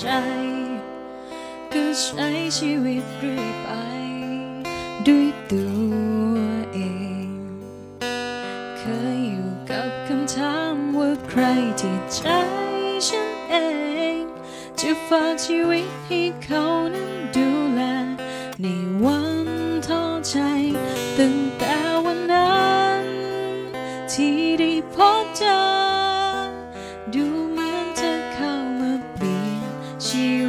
ใจ ก็ใช้ชีวิตเรื่อยไป ด้วยตัวเอง เคยอยู่กับคำถามว่าใครที่ใจฉันเอง จะฝากชีวิตให้เขานั้นดูแล ในวันท้อใจตั้งแต่วันนั้น ที่ได้พบเจอ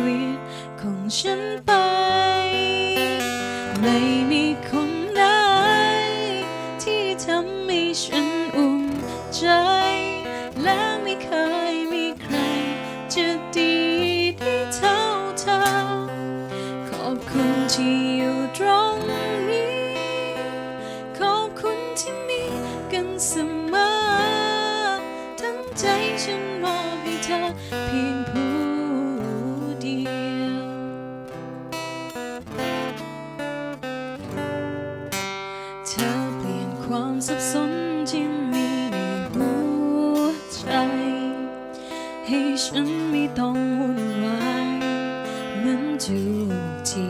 วิตของฉันไป ไม่มีคนไหนที่ทำให้ฉันอุ่นใจ และไม่เคยมีใครจะดีได้เท่าเธอ ขอบคุณที่อยู่ตรงนี้ ขอบคุณที่มีกันเสมอ ทั้งใจฉันมอบให้เธอเพียงผู้เสับสนที่มีในหัวใจ ให้ฉันไม่ต้องวุ่นวายเหมือนทุกที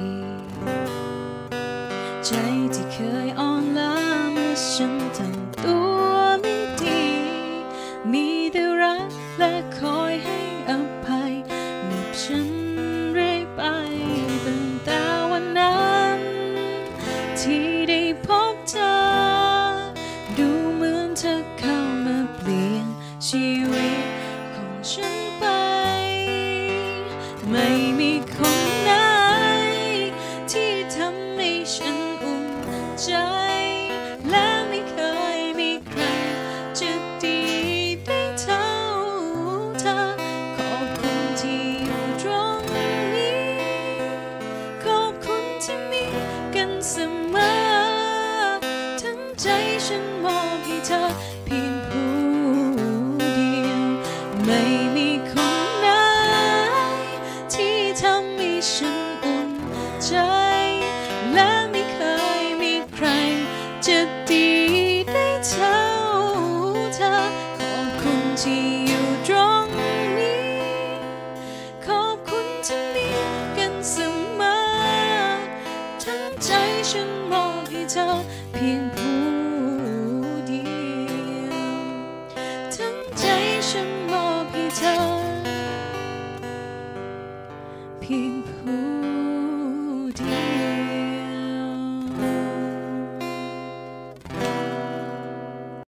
ใจที่เคยอ่อนล้าเมื่อฉันทำตัวไม่ดี มีแต่รักและคอยให้อภัยหนึบฉัน ฉันไป ไม่มีคนไหน ที่ทำให้ฉันอุ่นใจ และไม่เคยมีใครจะดีได้เท่าเธอ ขอบคุณที่อยู่ตรงนี้ ขอบคุณที่มีกันเสมอ ทั้งใจฉันมอบให้เธอ จะดีได้เท่าเธอ ขอบคุณที่อยู่ตรงนี้ ขอบคุณที่มีกันเสมอ ทั้งใจฉันมอบให้เธอเพียงผู้เดียว ทั้งใจฉันมอบให้เธอ